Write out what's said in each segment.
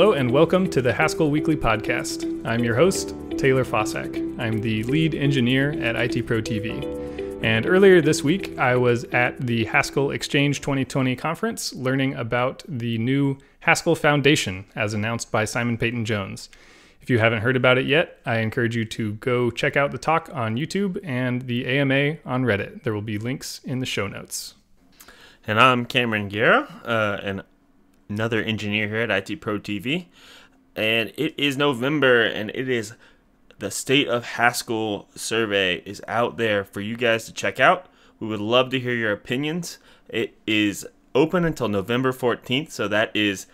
Hello and welcome to the Haskell Weekly Podcast. I'm your host, Taylor Fausak. I'm the lead engineer at IT Pro TV. And earlier this week, I was at the Haskell Exchange 2020 conference learning about the new Haskell Foundation as announced by Simon Peyton Jones. If you haven't heard about it yet, I encourage you to go check out the talk on YouTube and the AMA on Reddit. There will be links in the show notes. And I'm Cameron Gera, uh, and another engineer here at IT Pro TV. And it is November, and it is the State of Haskell survey is out there for you guys to check out. We would love to hear your opinions. It is open until November 14th, so that is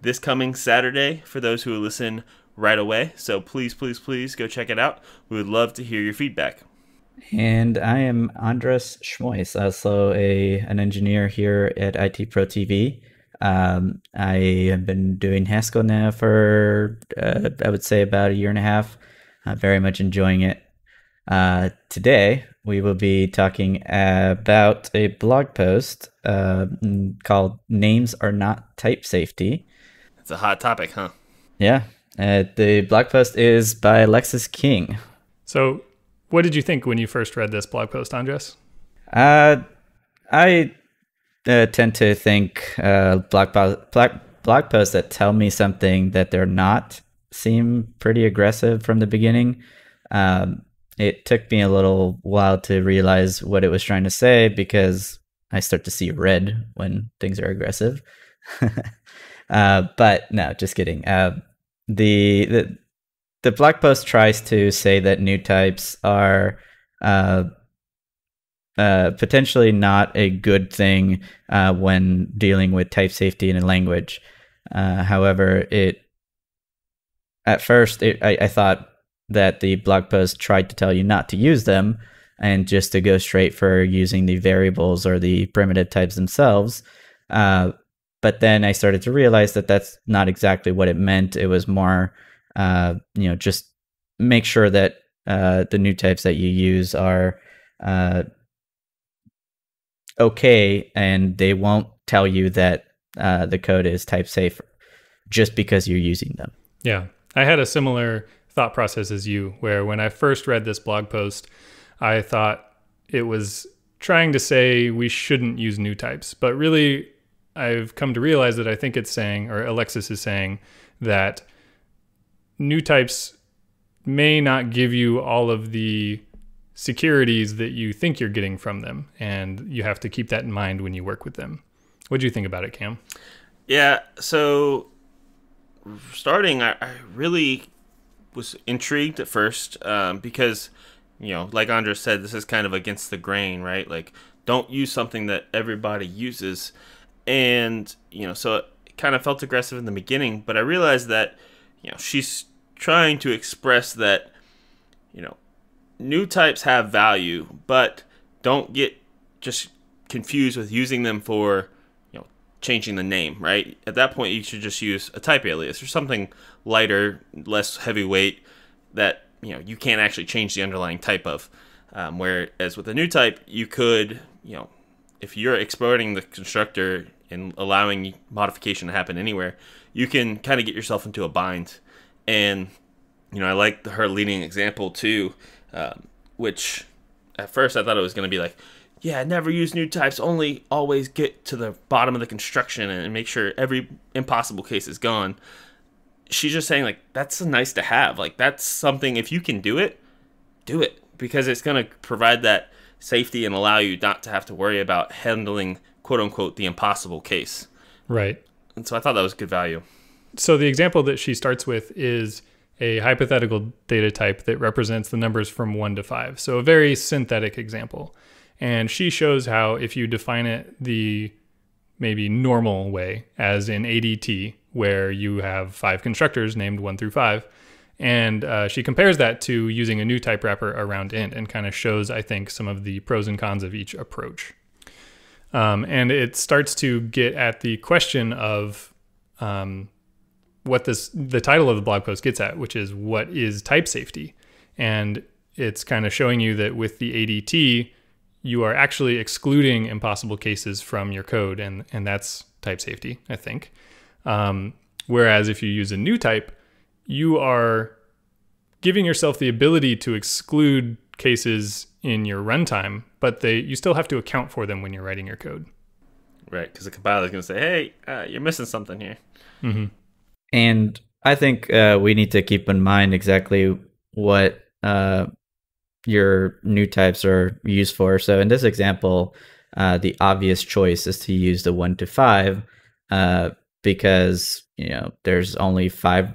this coming Saturday for those who listen right away. So please, please, please go check it out. We would love to hear your feedback. And I am Andres Schmois, also a an engineer here at IT Pro TV. Um, I have been doing Haskell now for uh, I would say about a year and a half. Uh, very much enjoying it. Uh, today we will be talking about a blog post uh, called "Names Are Not Type Safety." It's a hot topic, huh? Yeah. Uh, the blog post is by Alexis King. So what did you think when you first read this blog post, Andres? Uh, I uh, tend to think uh, blog, blog, blog posts that tell me something that they're not seem pretty aggressive from the beginning. Um, it took me a little while to realize what it was trying to say because I start to see red when things are aggressive. uh, but no, just kidding. Uh, the, the the blog post tries to say that new types are uh, uh, potentially not a good thing uh, when dealing with type safety in a language. Uh, however, it at first it, I, I, thought that the blog post tried to tell you not to use them and just to go straight for using the variables or the primitive types themselves. Uh, but then I started to realize that that's not exactly what it meant. It was more uh, you know, just make sure that uh, the new types that you use are uh, okay, and they won't tell you that uh, the code is type safe just because you're using them. Yeah, I had a similar thought process as you, where when I first read this blog post, I thought it was trying to say we shouldn't use new types, but really, I've come to realize that I think it's saying, or Alexis is saying, that new types may not give you all of the securities that you think you're getting from them. And you have to keep that in mind when you work with them. What do you think about it, Cam? Yeah, so starting, I, I really was intrigued at first um, because, you know, like Andres said, this is kind of against the grain, right? Like, don't use something that everybody uses. And, you know, so it kind of felt aggressive in the beginning, but I realized that, you know, she's trying to express that, you know, new types have value, but don't get just confused with using them for, you know, changing the name, right? At that point, you should just use a type alias or something lighter, less heavyweight that, you know, you can't actually change the underlying type of. Um, whereas with a new type, you could, you know, if you're exporting the constructor and allowing modification to happen anywhere, you can kind of get yourself into a bind and you know I like her leading example too, um, which at first I thought it was going to be like, yeah, never use new types, only always get to the bottom of the construction and make sure every impossible case is gone. She's just saying like that's a nice to have, like that's something if you can do it, do it because it's going to provide that safety and allow you not to have to worry about handling quote unquote the impossible case. Right. And so I thought that was good value so the example that she starts with is a hypothetical data type that represents the numbers from 1 to 5. So a very synthetic example. And she shows how if you define it the maybe normal way, as in ADT, where you have five constructors named 1 through 5, and uh, she compares that to using a new type wrapper around int and kind of shows, I think, some of the pros and cons of each approach. Um, and it starts to get at the question of um, what this the title of the blog post gets at, which is what is type safety, and it's kind of showing you that with the ADT, you are actually excluding impossible cases from your code, and and that's type safety, I think. Um, Whereas if you use a new type, you are giving yourself the ability to exclude cases in your runtime, but they you still have to account for them when you're writing your code. Right, because the compiler is going to say, "Hey, uh, you're missing something here." Mm-hmm. And I think uh, we need to keep in mind exactly what uh, your new types are used for. So in this example, uh, the obvious choice is to use the one to five uh, because you know there's only five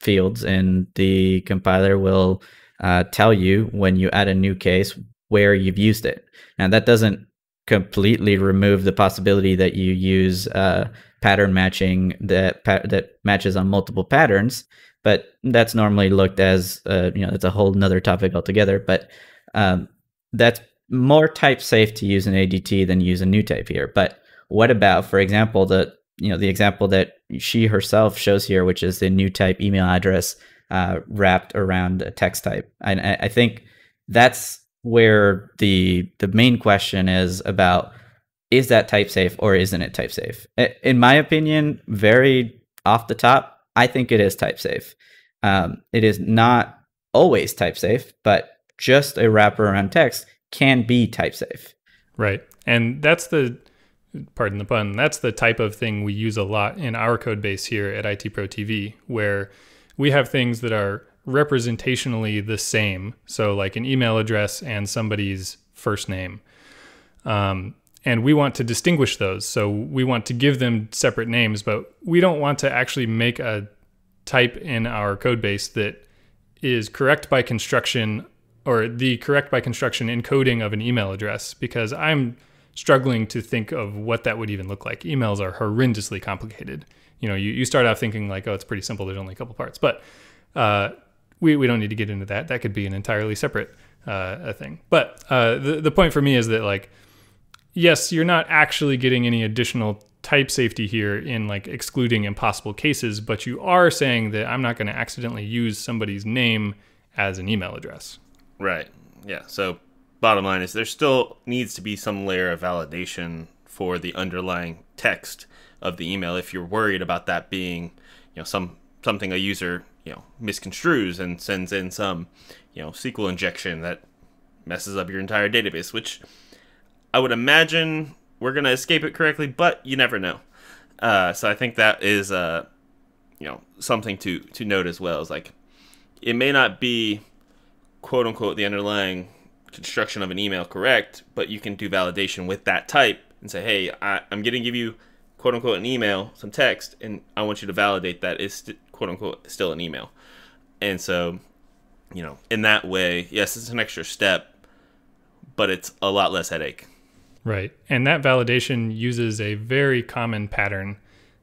fields, and the compiler will uh, tell you when you add a new case where you've used it. Now that doesn't completely remove the possibility that you use uh, pattern matching that that matches on multiple patterns, but that's normally looked as uh, you know it's a whole nother topic altogether. But um, that's more type safe to use an ADT than use a new type here. But what about, for example, the you know the example that she herself shows here, which is the new type email address uh, wrapped around a text type, and I, I think that's where the the main question is about is that type safe or isn't it type safe? In my opinion, very off the top, I think it is type safe. Um, it is not always type safe, but just a wrapper around text can be type safe. Right. And that's the, pardon the pun, that's the type of thing we use a lot in our code base here at IT Pro TV, where we have things that are representationally the same. So, like an email address and somebody's first name. Um, and we want to distinguish those. So, we want to give them separate names, but we don't want to actually make a type in our code base that is correct by construction or the correct by construction encoding of an email address because I'm struggling to think of what that would even look like. Emails are horrendously complicated. You know, you, you start off thinking like, oh, it's pretty simple. There's only a couple parts, but uh, we, we don't need to get into that. That could be an entirely separate uh, thing. But uh, the, the point for me is that like, yes, you're not actually getting any additional type safety here in like excluding impossible cases, but you are saying that I'm not going to accidentally use somebody's name as an email address. Right. Yeah. So bottom line is there still needs to be some layer of validation for the underlying text of the email if you're worried about that being, you know, some something a user, you know, misconstrues and sends in some, you know, SQL injection that messes up your entire database, which I would imagine we're going to escape it correctly, but you never know. Uh, so I think that is uh, you know, something to to note as well. Is like it may not be quote unquote the underlying construction of an email correct, but you can do validation with that type and say, hey, I, am going to give you quote unquote an email, some text, and I want you to validate that is st- quote unquote still an email. And so, you know, in that way, yes, it's an extra step, but it's a lot less headache. Right. And that validation uses a very common pattern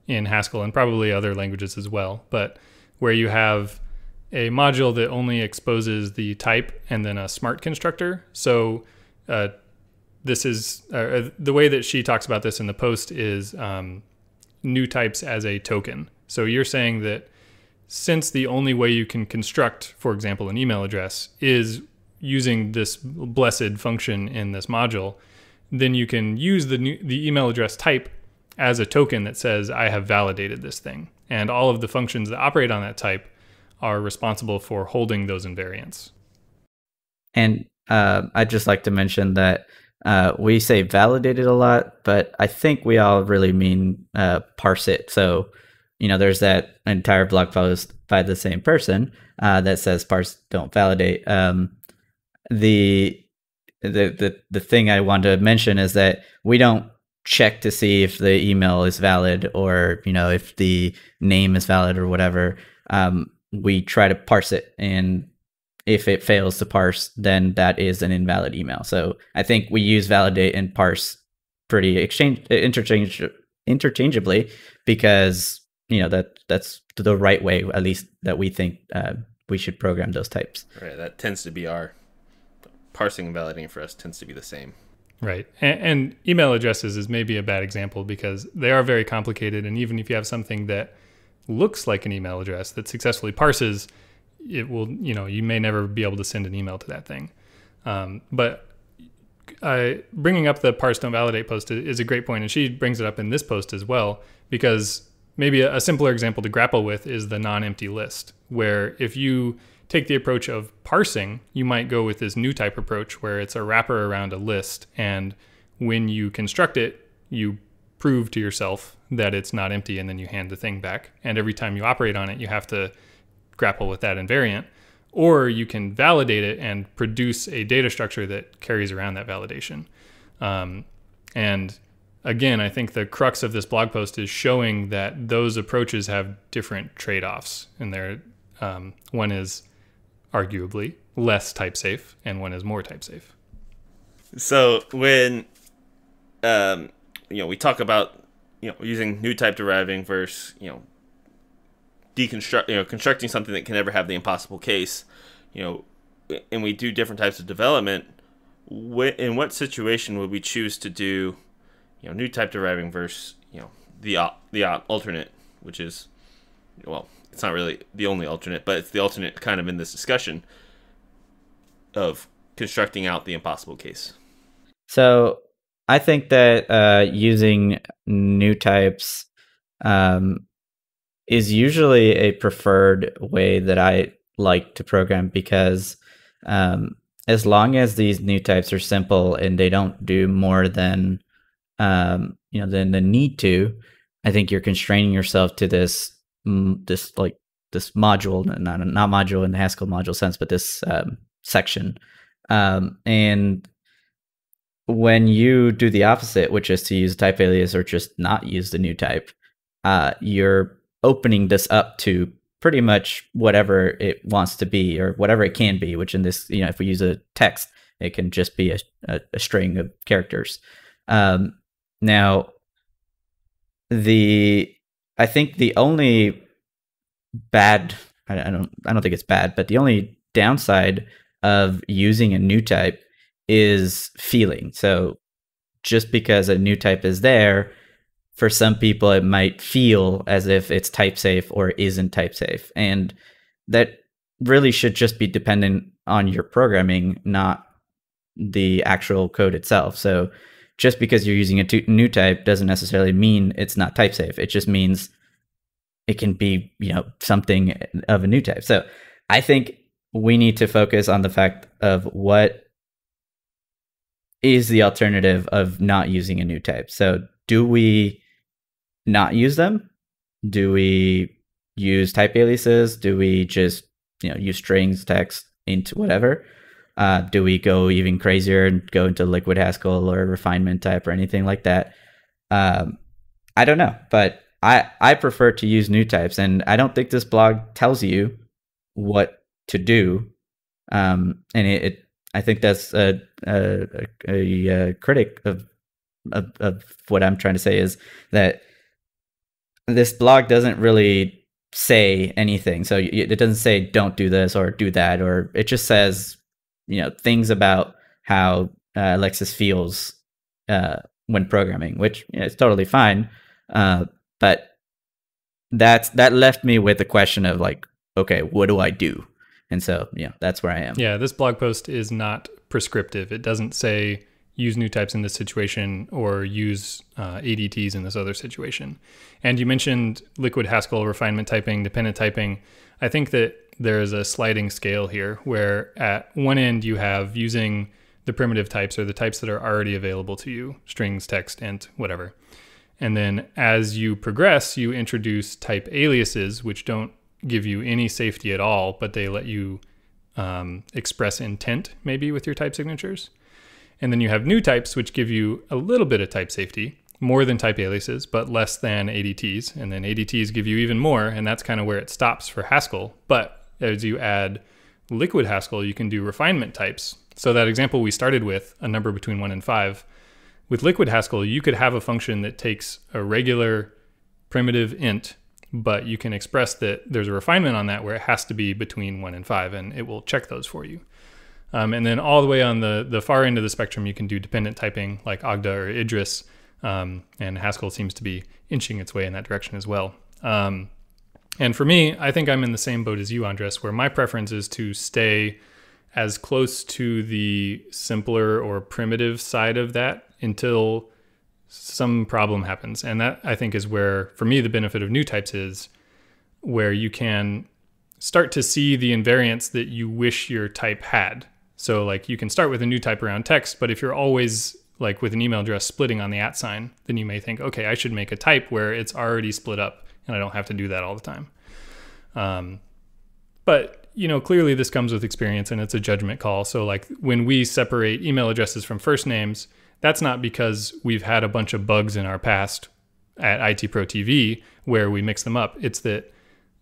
in Haskell and probably other languages as well, but where you have a module that only exposes the type and then a smart constructor. So uh, this is uh, uh, the way that she talks about this in the post is um, new types as a token. So you're saying that since the only way you can construct, for example, an email address is using this blessed function in this module, then you can use the new, the email address type as a token that says I have validated this thing, and all of the functions that operate on that type are responsible for holding those invariants. And uh, I'd just like to mention that uh, we say validated a lot, but I think we all really mean uh, parse it. So, you know, there's that entire blog post by the same person uh, that says parse don't validate. Um, the the the the thing I want to mention is that we don't check to see if the email is valid or you know if the name is valid or whatever. Um, we try to parse it and if it fails to parse then that is an invalid email so i think we use validate and parse pretty exchange interchange interchangeably because you know that that's the right way at least that we think uh, we should program those types right that tends to be our parsing and validating for us tends to be the same. Right. And, and email addresses is maybe a bad example because they are very complicated. And even if you have something that looks like an email address that successfully parses, it will, you know, you may never be able to send an email to that thing. Um, but uh, bringing up the parse don't validate post is a great point, and she brings it up in this post as well because maybe a, a simpler example to grapple with is the non-empty list, where if you take the approach of parsing, you might go with this new type approach where it's a wrapper around a list. And when you construct it, you prove to yourself that it's not empty and then you hand the thing back. And every time you operate on it, you have to grapple with that invariant. Or you can validate it and produce a data structure that carries around that validation. Um, and again, I think the crux of this blog post is showing that those approaches have different trade offs. And there, um, one is arguably less type safe, and one is more type safe. So when um, you know we talk about you know using new type deriving versus you know deconstruct you know constructing something that can never have the impossible case, you know, and we do different types of development. in what situation would we choose to do, you know, new type deriving versus you know the the alternate, which is well, it's not really the only alternate, but it's the alternate kind of in this discussion of constructing out the impossible case. So I think that uh, using new types um, is usually a preferred way that I like to program because um, as long as these new types are simple and they don't do more than um, you know than the need to, I think you're constraining yourself to this this like this module, not not module in the Haskell module sense, but this um, section. Um, and when you do the opposite, which is to use type alias or just not use the new type, uh, you're opening this up to pretty much whatever it wants to be or whatever it can be. Which in this, you know, if we use a text, it can just be a, a, a string of characters. Um, now, the I think the only bad I, don't I don't think it's bad, but the only downside of using a new type is feeling. So just because a new type is there, for some people it might feel as if it's type safe or isn't type safe. And that really should just be dependent on your programming, not the actual code itself. So just because you're using a new type doesn't necessarily mean it's not type safe. It just means it can be you know something of a new type. So I think we need to focus on the fact of what is the alternative of not using a new type. So do we not use them? Do we use type aliases? Do we just you know use strings, text into whatever? Uh, do we go even crazier and go into liquid Haskell or refinement type or anything like that? Um, I don't know, but I I prefer to use new types, and I don't think this blog tells you what to do. Um, and it, it I think that's a a, a, a critic of, of, of what I'm trying to say is that this blog doesn't really say anything. So it doesn't say don't do this or do that, or it just says you know things about how uh, Alexis feels uh, when programming, which you know, is totally fine. Uh, but that's that left me with the question of like, okay, what do I do? And so, yeah, that's where I am. Yeah, this blog post is not prescriptive. It doesn't say use new types in this situation or use uh, ADTs in this other situation. And you mentioned liquid Haskell refinement typing, dependent typing. I think that there is a sliding scale here where at one end you have using the primitive types or the types that are already available to you strings, text, int, whatever. And then as you progress, you introduce type aliases, which don't give you any safety at all, but they let you um, express intent maybe with your type signatures. And then you have new types, which give you a little bit of type safety, more than type aliases, but less than ADTs. And then ADTs give you even more, and that's kind of where it stops for Haskell. But as you add liquid Haskell, you can do refinement types. So that example we started with, a number between one and five, with liquid Haskell, you could have a function that takes a regular primitive int, but you can express that there's a refinement on that where it has to be between one and five, and it will check those for you. Um, and then all the way on the, the far end of the spectrum, you can do dependent typing like Agda or Idris, um, and Haskell seems to be inching its way in that direction as well. Um, and for me, I think I'm in the same boat as you, Andres, where my preference is to stay as close to the simpler or primitive side of that until some problem happens. And that I think is where, for me, the benefit of new types is where you can start to see the invariants that you wish your type had. So, like, you can start with a new type around text, but if you're always like with an email address splitting on the at sign, then you may think, okay, I should make a type where it's already split up and I don't have to do that all the time. Um, but you know, clearly this comes with experience and it's a judgment call. So like when we separate email addresses from first names, that's not because we've had a bunch of bugs in our past at IT Pro TV where we mix them up. It's that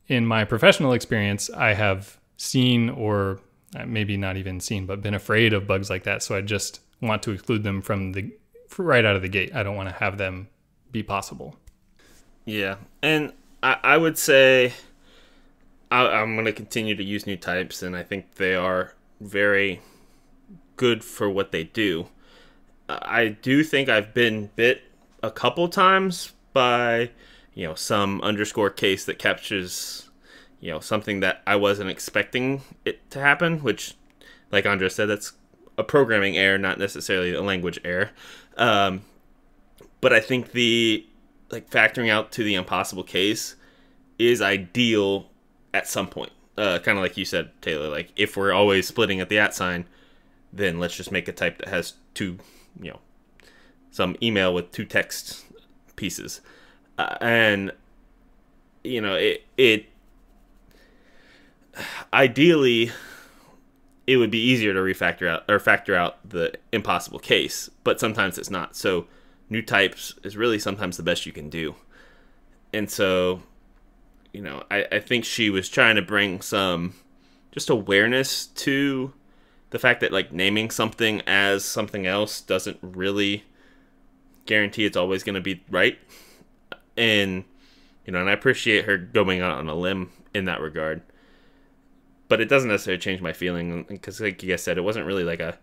in my professional experience, I have seen or uh, maybe not even seen, but been afraid of bugs like that. So I just want to exclude them from the right out of the gate. I don't want to have them be possible. Yeah, and I, I would say I, am going to continue to use new types, and I think they are very good for what they do. I do think I've been bit a couple times by, you know, some underscore case that captures, you know, something that I wasn't expecting it to happen, which, like Andrea said, that's a programming error, not necessarily a language error. Um, but I think the like factoring out to the impossible case is ideal at some point. Uh, kind of like you said, Taylor. Like if we're always splitting at the at sign, then let's just make a type that has two, you know, some email with two text pieces, uh, and you know it it ideally it would be easier to refactor out or factor out the impossible case, but sometimes it's not. So new types is really sometimes the best you can do. And so, you know, I, I think she was trying to bring some just awareness to the fact that like naming something as something else doesn't really guarantee it's always going to be right. And, you know, and I appreciate her going out on a limb in that regard but it doesn't necessarily change my feeling because, like you guys said, it wasn't really like a,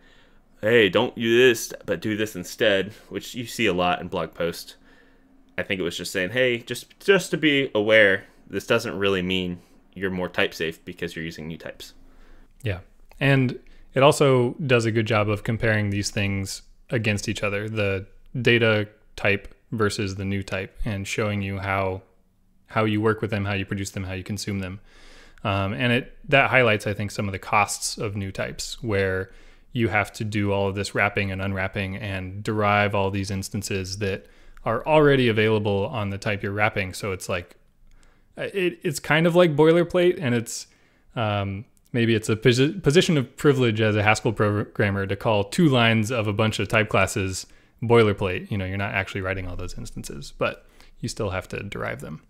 hey, don't do this, but do this instead, which you see a lot in blog posts. I think it was just saying, hey, just just to be aware, this doesn't really mean you're more type safe because you're using new types. Yeah, and it also does a good job of comparing these things against each other, the data type versus the new type, and showing you how how you work with them, how you produce them, how you consume them. Um, and it that highlights, I think, some of the costs of new types where you have to do all of this wrapping and unwrapping and derive all these instances that are already available on the type you're wrapping. So it's like it, it's kind of like boilerplate, and it's um, maybe it's a posi- position of privilege as a Haskell programmer to call two lines of a bunch of type classes boilerplate. You know, you're not actually writing all those instances, but you still have to derive them.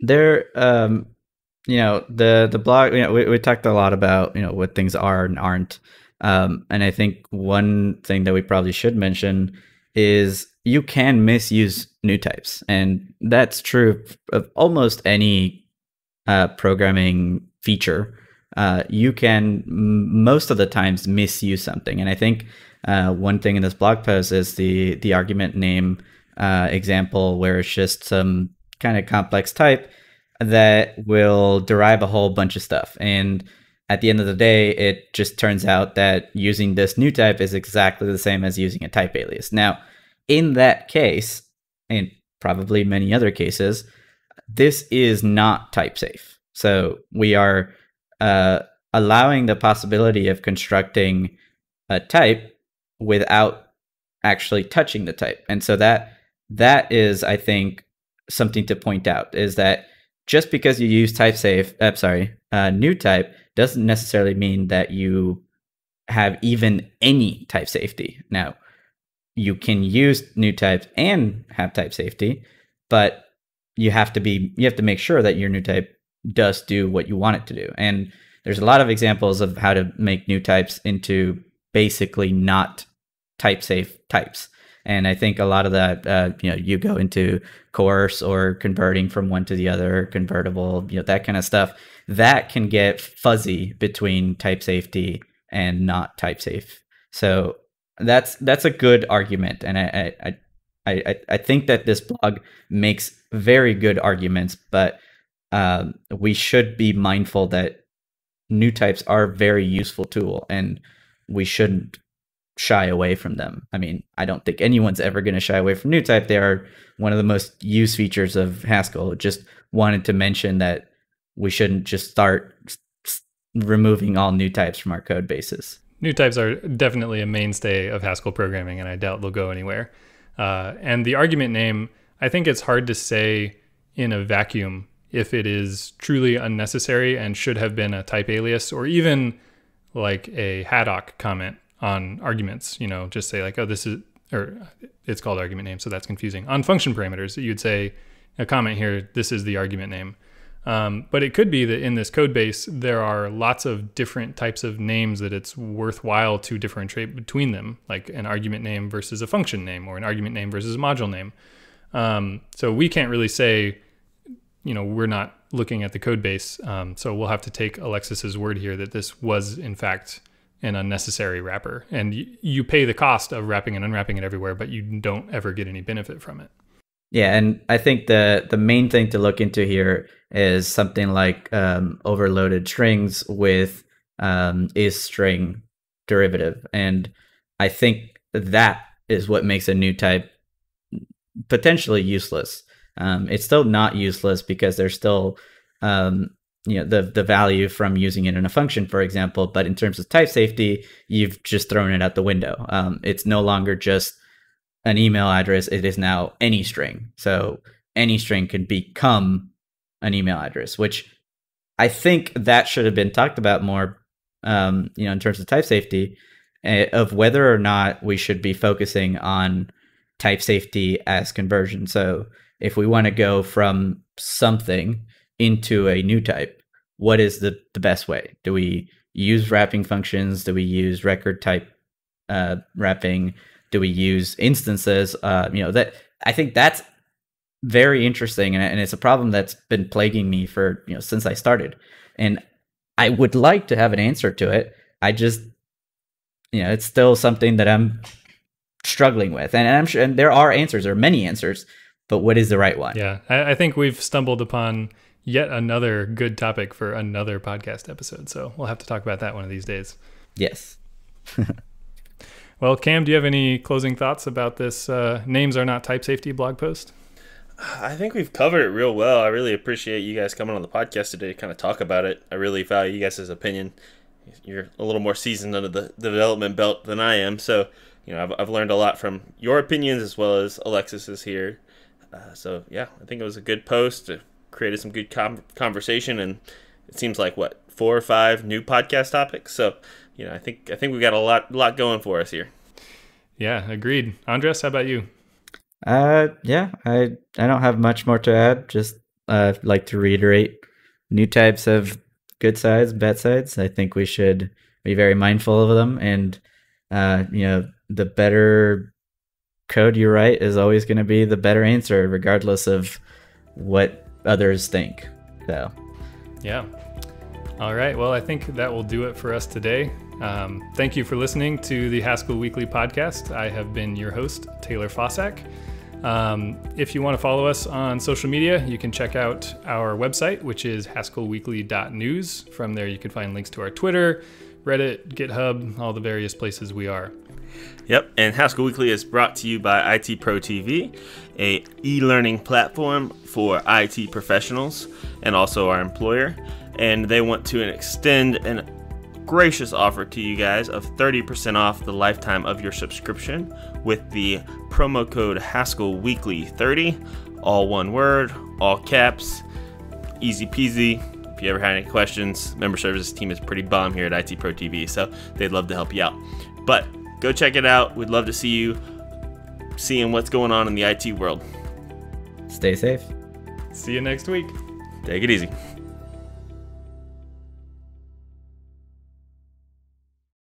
There, um, you know the the blog you know we, we talked a lot about you know what things are and aren't um, and i think one thing that we probably should mention is you can misuse new types. And that's true of almost any uh, programming feature. Uh, you can most of the times misuse something. And i think uh, one thing in this blog post is the the argument name uh, example where it's just some kind of complex type that will derive a whole bunch of stuff. And at the end of the day, it just turns out that using this new type is exactly the same as using a type alias. Now, in that case, and probably many other cases, this is not type safe. So we are uh, allowing the possibility of constructing a type without actually touching the type. And so that that is, I think, something to point out is that just because you use type safe, uh, sorry, uh, new type doesn't necessarily mean that you have even any type safety. Now, you can use new types and have type safety, but you have to be you have to make sure that your new type does do what you want it to do. And there's a lot of examples of how to make new types into basically not type safe types. And I think a lot of that, uh, you know, you go into coerce or converting from one to the other, convertible, you know, that kind of stuff. That can get fuzzy between type safety and not type safe. So that's that's a good argument, and I I I, I think that this blog makes very good arguments, but um, we should be mindful that new types are a very useful tool, and we shouldn't shy away from them. I mean, I don't think anyone's ever going to shy away from new type. They are one of the most used features of Haskell. Just wanted to mention that we shouldn't just start removing all new types from our code bases. New types are definitely a mainstay of Haskell programming, and I doubt they'll go anywhere. Uh, and the argument name, I think it's hard to say in a vacuum if it is truly unnecessary and should have been a type alias or even like a haddock comment on arguments. You know, just say like, oh, this is, or it's called argument name, so that's confusing. On function parameters, you'd say a comment here, this is the argument name. Um, but it could be that in this code base, there are lots of different types of names that it's worthwhile to differentiate between them, like an argument name versus a function name or an argument name versus a module name. Um, so we can't really say, you know, we're not looking at the code base. Um, so we'll have to take Alexis's word here that this was, in fact, an unnecessary wrapper. And y- you pay the cost of wrapping and unwrapping it everywhere, but you don't ever get any benefit from it. Yeah, and I think the the main thing to look into here is something like um, overloaded strings with um, is string derivative, and I think that is what makes a new type potentially useless. Um, it's still not useless because there's still um, you know the the value from using it in a function, for example. But in terms of type safety, you've just thrown it out the window. Um, it's no longer just an email address, it is now any string. So any string can become an email address, which I think that should have been talked about more, um, you know, in terms of type safety, uh, of whether or not we should be focusing on type safety as conversion. So if we want to go from something into a new type, what is the, the best way? Do we use wrapping functions? Do we use record type uh, wrapping? do we use instances uh, you know that i think that's very interesting and, and it's a problem that's been plaguing me for you know since i started and i would like to have an answer to it i just you know it's still something that i'm struggling with and, and i'm sure and there are answers there are many answers but what is the right one yeah I, I think we've stumbled upon yet another good topic for another podcast episode so we'll have to talk about that one of these days yes well, Cam, do you have any closing thoughts about this uh, names are not type safety blog post? I think we've covered it real well. I really appreciate you guys coming on the podcast today to kind of talk about it. I really value you guys' opinion. You're a little more seasoned under the development belt than I am, so you know I've, I've learned a lot from your opinions as well as Alexis's here. Uh, so yeah, I think it was a good post. It created some good com- conversation, and it seems like what four or five new podcast topics. So you know, I think I think we got a lot lot going for us here. Yeah, agreed. Andres, how about you? Uh, yeah, I I don't have much more to add. Just uh, like to reiterate, new types of good sides, bad sides. I think we should be very mindful of them, and uh, you know, the better code you write is always going to be the better answer, regardless of what others think. So, yeah. All right. Well, I think that will do it for us today. Um, thank you for listening to the Haskell Weekly podcast. I have been your host, Taylor Fausak. Um, if you want to follow us on social media, you can check out our website, which is haskellweekly.news. From there, you can find links to our Twitter, Reddit, GitHub, all the various places we are. Yep, and Haskell Weekly is brought to you by IT Pro TV, a e-learning platform for IT professionals and also our employer. And they want to extend an gracious offer to you guys of 30% off the lifetime of your subscription with the promo code Haskell Weekly 30, all one word, all caps, easy peasy. If you ever had any questions, member services team is pretty bomb here at IT Pro TV, so they'd love to help you out. But go check it out. We'd love to see you seeing what's going on in the IT world. Stay safe. See you next week. Take it easy.